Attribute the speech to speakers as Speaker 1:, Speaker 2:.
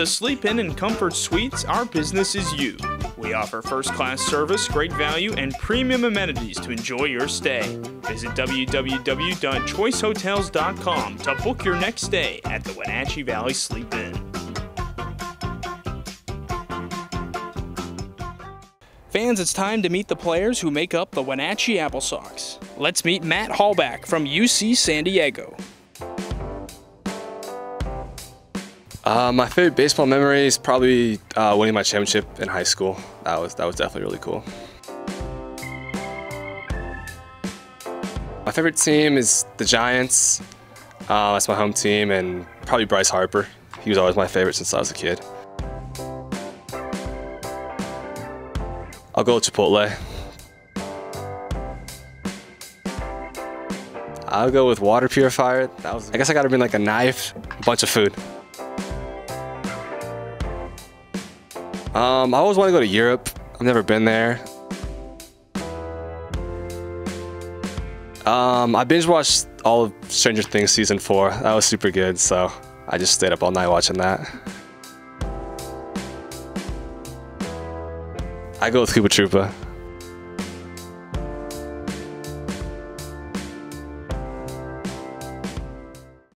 Speaker 1: the Sleep Inn and Comfort Suites, our business is you. We offer first class service, great value, and premium amenities to enjoy your stay. Visit www.choicehotels.com to book your next stay at the Wenatchee Valley Sleep Inn. Fans, it's time to meet the players who make up the Wenatchee Apple Sox. Let's meet Matt Halbach from UC San Diego.
Speaker 2: Uh, my favorite baseball memory is probably uh, winning my championship in high school. That was that was definitely really cool. My favorite team is the Giants. Uh, that's my home team, and probably Bryce Harper. He was always my favorite since I was a kid. I'll go Chipotle. I'll go with water purifier. That was. I guess I got to bring like a knife, a bunch of food. Um, I always want to go to Europe. I've never been there. Um, I binge watched all of Stranger Things season four. That was super good, so I just stayed up all night watching that. I go with Koopa Troopa.